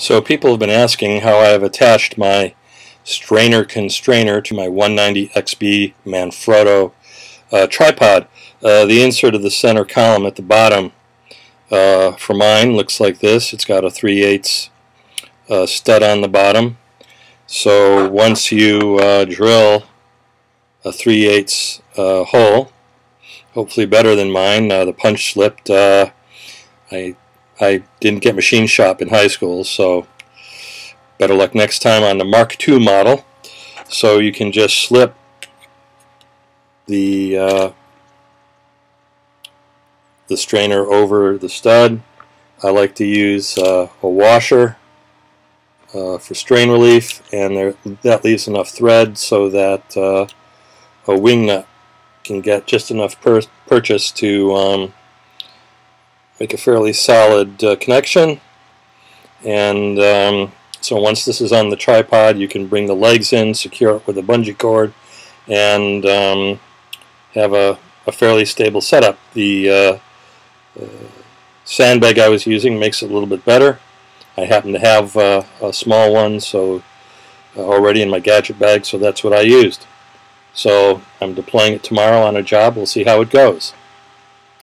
So people have been asking how I have attached my strainer constrainer to my 190XB Manfrotto uh, tripod. Uh, the insert of the center column at the bottom uh, for mine looks like this. It's got a 3 8 uh, stud on the bottom. So once you uh, drill a 3 8 uh, hole, hopefully better than mine, the punch slipped. I I didn't get machine shop in high school, so better luck next time on the Mark II model. So you can just slip the uh, the strainer over the stud. I like to use uh, a washer uh, for strain relief, and there, that leaves enough thread so that uh, a wing nut can get just enough pur purchase to um, make a fairly solid uh, connection and um, so once this is on the tripod you can bring the legs in, secure it with a bungee cord and um, have a, a, fairly stable setup. The uh, uh, sandbag I was using makes it a little bit better. I happen to have uh, a small one so uh, already in my gadget bag so that's what I used. So I'm deploying it tomorrow on a job. We'll see how it goes.